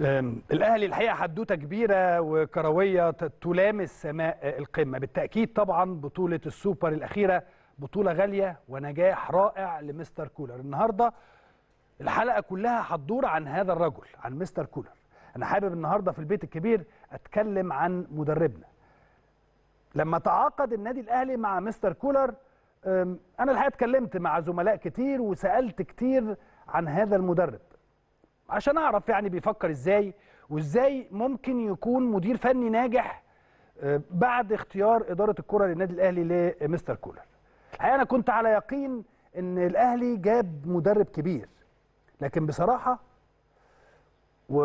الأهلي الحقيقة حدوتة كبيرة وكروية تلامس سماء القمة. بالتأكيد طبعا بطولة السوبر الأخيرة بطولة غالية ونجاح رائع لمستر كولر. النهارده الحلقة كلها هتدور عن هذا الرجل عن مستر كولر. أنا حابب النهارده في البيت الكبير أتكلم عن مدربنا. لما تعاقد النادي الأهلي مع مستر كولر أنا الحقيقة اتكلمت مع زملاء كتير وسألت كتير عن هذا المدرب. عشان أعرف يعني بيفكر إزاي وإزاي ممكن يكون مدير فني ناجح آه، بعد اختيار إدارة الكرة للنادي الأهلي لمستر كولر. الحقيقة أنا كنت على يقين إن الأهلي جاب مدرب كبير لكن بصراحة و...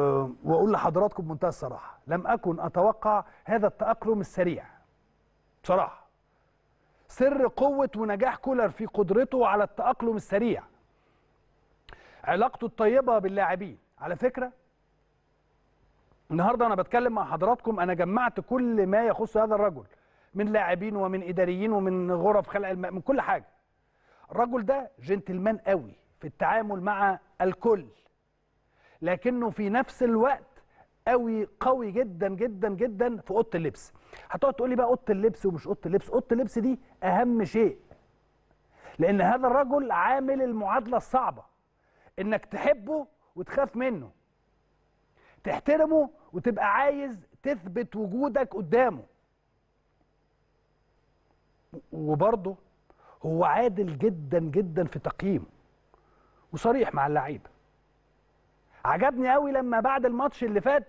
وأقول لحضراتكم بمنتهى الصراحة لم أكن أتوقع هذا التأقلم السريع. بصراحة. سر قوة ونجاح كولر في قدرته على التأقلم السريع. علاقته الطيبة باللاعبين. على فكرة النهارده أنا بتكلم مع حضراتكم أنا جمعت كل ما يخص هذا الرجل من لاعبين ومن إداريين ومن غرف خلق الم... من كل حاجة. الرجل ده جنتلمان قوي في التعامل مع الكل لكنه في نفس الوقت قوي قوي جدا جدا جدا في أوضة اللبس. هتقعد تقول لي بقى أوضة اللبس ومش أوضة اللبس؟ أوضة اللبس دي أهم شيء لأن هذا الرجل عامل المعادلة الصعبة. انك تحبه وتخاف منه. تحترمه وتبقى عايز تثبت وجودك قدامه. وبرضه هو عادل جدا جدا في تقييمه. وصريح مع اللعيبه عجبني قوي لما بعد الماتش اللي فات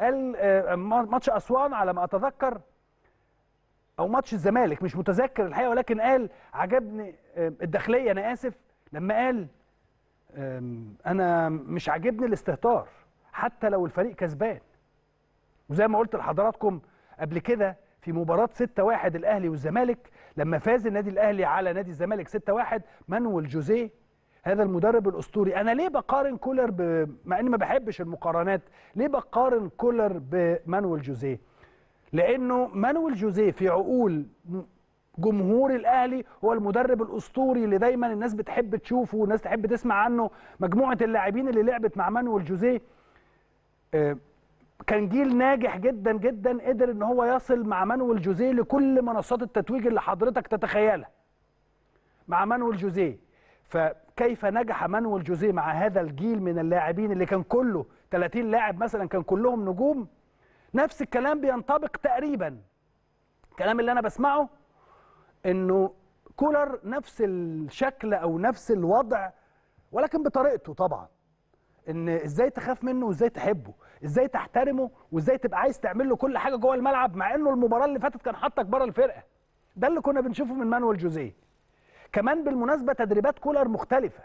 قال آه، ماتش أسوان على ما أتذكر أو ماتش الزمالك مش متذكر الحقيقة ولكن قال عجبني آه، الداخلية أنا آسف لما قال أنا مش عاجبني الاستهتار حتى لو الفريق كسبان. وزي ما قلت لحضراتكم قبل كده في مباراة 6-1 الأهلي والزمالك لما فاز النادي الأهلي على نادي الزمالك 6-1 مانويل جوزيه هذا المدرب الأسطوري. أنا ليه بقارن كولر ب... مع إني ما بحبش المقارنات ليه بقارن كولر بمانويل جوزيه؟ لأنه مانويل جوزيه في عقول جمهور الأهلي هو المدرب الأسطوري اللي دايما الناس بتحب تشوفه والناس تحب تسمع عنه. مجموعة اللاعبين اللي لعبت مع مانويل جوزيه آه، كان جيل ناجح جدا جدا قدر إن هو يصل مع مانويل جوزيه لكل منصات التتويج اللي حضرتك تتخيلها. مع مانويل جوزيه. فكيف نجح مانويل جوزيه مع هذا الجيل من اللاعبين اللي كان كله 30 لاعب مثلا كان كلهم نجوم؟ نفس الكلام بينطبق تقريبا. الكلام اللي أنا بسمعه إنه كولر نفس الشكل أو نفس الوضع ولكن بطريقته طبعا. إن إزاي تخاف منه وإزاي تحبه إزاي تحترمه وإزاي تبقى عايز تعمل له كل حاجة جوه الملعب مع إنه المباراة اللي فاتت كان حاطك بره الفرقة. ده اللي كنا بنشوفه من مانويل جوزيه. كمان بالمناسبة تدريبات كولر مختلفة.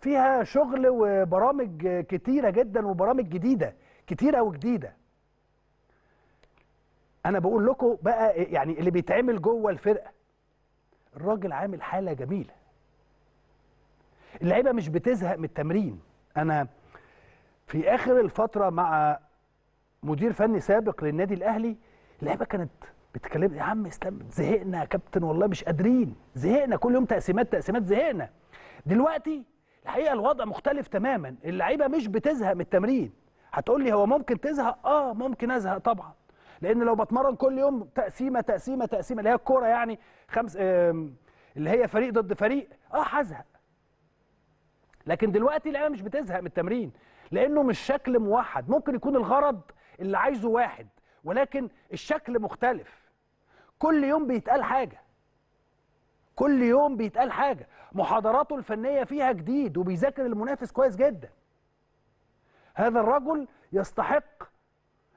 فيها شغل وبرامج كتيرة جدا وبرامج جديدة كتيرة وجديدة. أنا بقول لكم بقى يعني اللي بيتعمل جوه الفرقة. الراجل عامل حالة جميلة. اللعيبة مش بتزهق من التمرين. أنا في آخر الفترة مع مدير فني سابق للنادي الأهلي اللعيبة كانت بتكلمني يا عم إسلام زهقنا يا كابتن والله مش قادرين زهقنا كل يوم تقسيمات تقسيمات زهقنا. دلوقتي الحقيقة الوضع مختلف تماما. اللعيبة مش بتزهق من التمرين. هتقول لي هو ممكن تزهق؟ آه ممكن أزهق طبعا. لأن لو بتمرن كل يوم تقسيمه تقسيمه تقسيمه اللي هي الكوره يعني خمس اللي هي فريق ضد فريق. آه هزهق. لكن دلوقتي اللعيبة مش بتزهق من التمرين لأنه مش شكل موحد. ممكن يكون الغرض اللي عايزه واحد ولكن الشكل مختلف. كل يوم بيتقال حاجة. كل يوم بيتقال حاجة. محاضراته الفنية فيها جديد وبيذاكر المنافس كويس جدا. هذا الرجل يستحق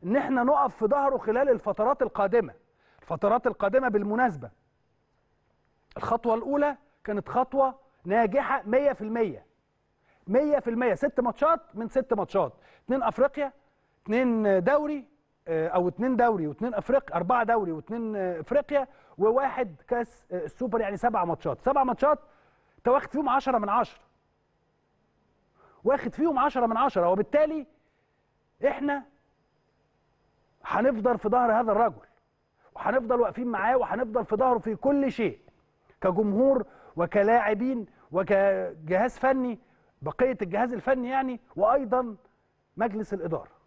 إن إحنا نقف في ظهره خلال الفترات القادمة. الفترات القادمة بالمناسبة. الخطوة الأولى كانت خطوة ناجحة 100% 100% ست ماتشات من ست ماتشات. اثنين أفريقيا اثنين دوري آه، أو اثنين دوري واثنين افريقيا أربعة دوري واثنين أفريقيا وواحد كأس السوبر يعني سبع ماتشات. سبع ماتشات انت واخد فيهم 10 من 10 واخد فيهم 10 من 10 وبالتالي إحنا هنفضل في ظهر هذا الرجل وهنفضل واقفين معاه وهنفضل في ظهره في كل شيء كجمهور وكلاعبين وكجهاز فني بقية الجهاز الفني يعني وأيضا مجلس الإدارة.